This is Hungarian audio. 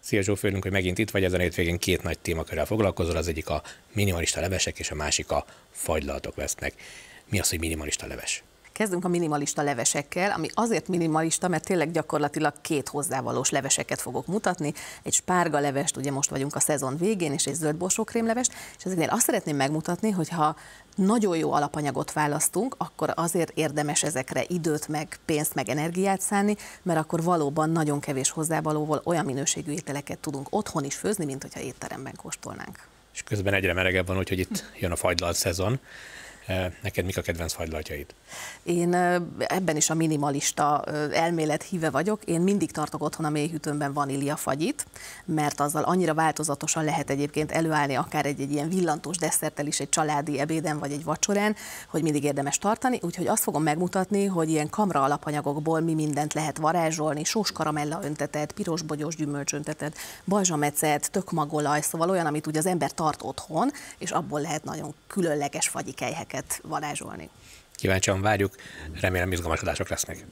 Szia Zsó, főnök, hogy megint itt vagy, ezen a hétvégén két nagy témakörrel foglalkozol, az egyik a minimalista levesek, és a másik a fagylalatok vesznek. Mi az, hogy minimalista leves? Kezdünk a minimalista levesekkel, ami azért minimalista, mert tényleg gyakorlatilag két hozzávalós leveseket fogok mutatni. Egy spárga levest, ugye most vagyunk a szezon végén, és egy zöld borsókrémlevest, és ezeknél azt szeretném megmutatni, hogy ha nagyon jó alapanyagot választunk, akkor azért érdemes ezekre időt, meg pénzt, meg energiát szállni, mert akkor valóban nagyon kevés hozzávalóval olyan minőségű ételeket tudunk otthon is főzni, mint hogyha étteremben kóstolnánk. És közben egyre melegebb van, úgyhogy itt jön a fagylalt szezon. Neked mik a kedvenc fagylaltjaid? Én ebben is a minimalista elmélet híve vagyok. Én mindig tartok otthon a mélyhűtőmben vaníliafagyit, mert azzal annyira változatosan lehet egyébként előállni akár egy, egy ilyen villantós desszerttel is egy családi ebéden vagy egy vacsorán, hogy mindig érdemes tartani. Úgyhogy azt fogom megmutatni, hogy ilyen kamra alapanyagokból mi mindent lehet varázsolni, sós karamella öntetet, piros bogyós gyümölcs öntetet, balzsamecet, tökmagolaj, szóval olyan, amit ugye az ember tart otthon, és abból lehet nagyon különleges fagyikelyheket varázsolni. Kíváncsian várjuk, remélem izgalmas adások lesznek.